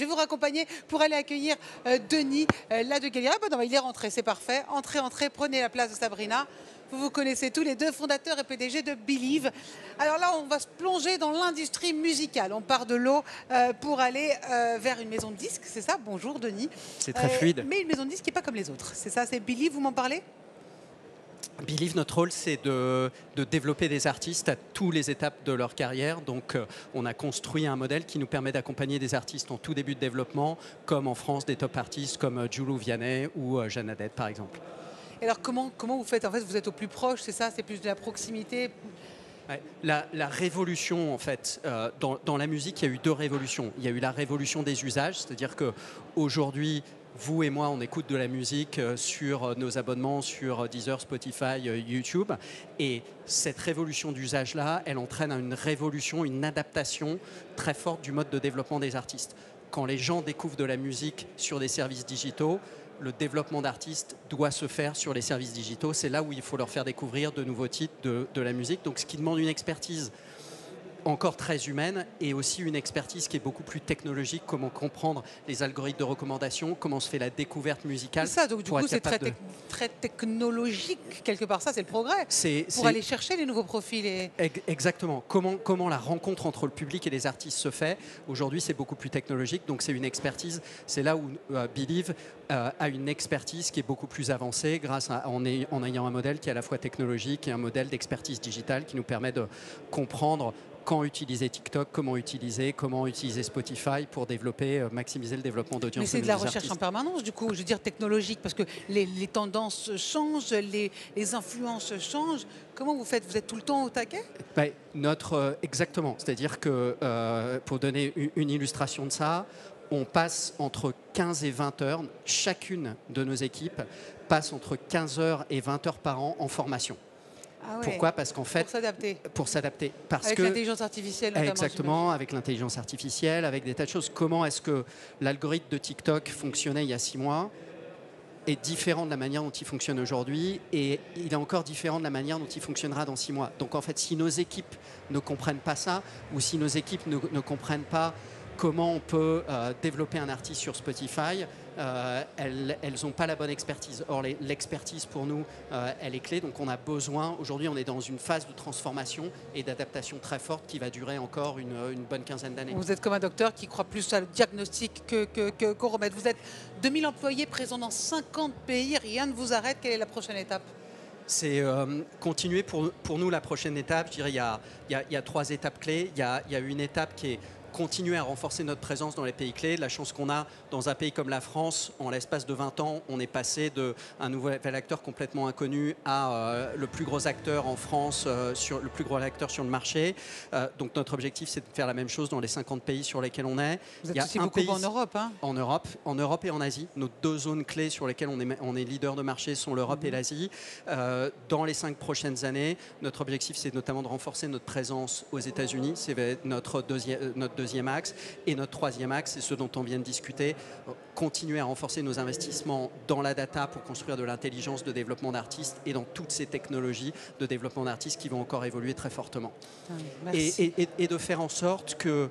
Je vais vous raccompagner pour aller accueillir euh, Denis, euh, là de Galerie. Ah, bah non, il est rentré, c'est parfait. Entrez, entrez, prenez la place de Sabrina. Vous vous connaissez tous les deux, fondateurs et PDG de Believe. Alors là, on va se plonger dans l'industrie musicale. On part de l'eau euh, pour aller euh, vers une maison de disques, c'est ça? Bonjour Denis. C'est très Euh, fluide. Mais une maison de disques qui n'est pas comme les autres. C'est ça, c'est Believe, vous m'en parlez? Believe, notre rôle, c'est de, de développer des artistes à toutes les étapes de leur carrière. Donc, euh, on a construit un modèle qui nous permet d'accompagner des artistes en tout début de développement, comme en France, des top artistes comme euh, Joulou Vianney ou euh, Jeanne Haddad, par exemple. Et alors comment, comment vous faites? En fait, vous êtes au plus proche, c'est ça? C'est plus de la proximité? La, révolution, en fait, euh, dans, dans la musique, il y a eu deux révolutions. Il y a eu la révolution des usages, c'est-à-dire que aujourd'hui, vous et moi, on écoute de la musique euh, sur euh, nos abonnements, sur Deezer, Spotify, YouTube. Et cette révolution d'usage-là, elle entraîne une révolution, une adaptation très forte du mode de développement des artistes. Quand les gens découvrent de la musique sur des services digitaux, le développement d'artistes doit se faire sur les services digitaux. C'est là où il faut leur faire découvrir de nouveaux titres de, la musique. Donc, ce qui demande une expertise encore très humaine et aussi une expertise qui est beaucoup plus technologique, comment comprendre les algorithmes de recommandation, comment se fait la découverte musicale. C'est ça, donc du coup, c'est très, de- technologique, quelque part. Ça, c'est le progrès. Pour aller chercher les nouveaux profils. Et... Exactement. Comment, comment la rencontre entre le public et les artistes se fait Aujourd'hui, c'est beaucoup plus technologique, donc c'est une expertise. C'est là où euh, Believe euh, a une expertise qui est beaucoup plus avancée grâce à, en ayant un modèle qui est à la fois technologique et un modèle d'expertise digitale qui nous permet de comprendre quand utiliser TikTok, comment utiliser, comment utiliser Spotify pour développer, euh, maximiser le développement d'audience. Mais c'est de la recherche artistes. en permanence, du coup, je veux dire technologique, parce que les, les tendances changent, les, les influences changent. Comment vous faites? Vous êtes tout le temps au taquet? Ben, notre, euh, exactement. C'est-à-dire que, euh, pour donner u- une illustration de ça, on passe entre 15 et 20 heures, chacune de nos équipes passe entre 15 heures et 20 heures par an en formation. Ah ouais. Pourquoi? Parce qu'en fait, Pour s'adapter. pour s'adapter. Parce Avec que l'intelligence artificielle, notamment. Exactement, avec l'intelligence artificielle, avec des tas de choses. Comment est-ce que l'algorithme de TikTok fonctionnait il y a six mois est différent de la manière dont il fonctionne aujourd'hui et il est encore différent de la manière dont il fonctionnera dans six mois. Donc en fait, si nos équipes ne comprennent pas ça ou si nos équipes ne, ne comprennent pas comment on peut euh, développer un artiste sur Spotify, euh, elles n'ont pas la bonne expertise. Or, l'expertise pour nous, euh, elle est clé. Donc, on a besoin. Aujourd'hui, on est dans une phase de transformation et d'adaptation très forte qui va durer encore une, une bonne quinzaine d'années. Vous êtes comme un docteur qui croit plus à le diagnostic que, que, que- qu'au remède. Vous êtes 2000 employés présents dans 50 pays, rien ne vous arrête. Quelle est la prochaine étape? C'est euh, continuer pour, pour nous la prochaine étape. Je dirais il y a, il y a- il y a trois étapes clés. Il y a, il y a une étape qui est continuer à renforcer notre présence dans les pays clés. La chance qu'on a dans un pays comme la France, en l'espace de 20 ans, on est passé d'un nouvel acteur complètement inconnu à euh, le plus gros acteur en France, euh, sur, le plus gros acteur sur le marché. Euh, donc notre objectif, c'est de faire la même chose dans les 50 pays sur lesquels on est. Vous Il y a aussi un beaucoup pays- en Europe. Hein en Europe, en Europe et en Asie. Nos deux zones clés sur lesquelles on est, on est leader de marché sont l'Europe Mhm. et l'Asie. Euh, dans les cinq prochaines années, notre objectif, c'est notamment de renforcer notre présence aux États-Unis. C'est notre deuxième, notre deuxième axe. Et notre troisième axe, c'est ce dont on vient de discuter, euh, continuer à renforcer nos investissements dans la data pour construire de l'intelligence de développement d'artistes et dans toutes ces technologies de développement d'artistes qui vont encore évoluer très fortement Merci. et, et- et- et de faire en sorte que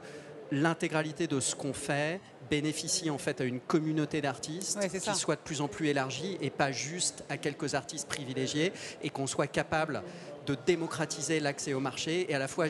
l'intégralité de ce qu'on fait bénéficie en fait à une communauté d'artistes Ouais, qui soit de plus en plus élargie et pas juste à quelques artistes privilégiés et qu'on soit capable de démocratiser l'accès au marché et à la fois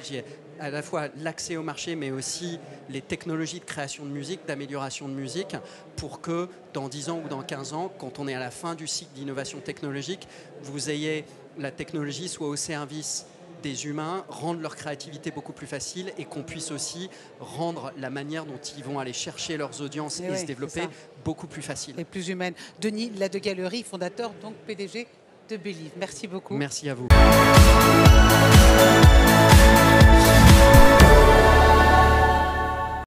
à la fois l'accès au marché mais aussi les technologies de création de musique, d'amélioration de musique pour que dans 10 ans ou dans 15 ans quand on est à la fin du cycle d'innovation technologique, vous ayez la technologie soit au service des humains, rendre leur créativité beaucoup plus facile et qu'on puisse aussi rendre la manière dont ils vont aller chercher leurs audiences Eh et se développer beaucoup plus facile. Et plus humaine. Denis, la de Galerie, fondateur, donc PDG de Believe. Merci beaucoup. Merci à vous.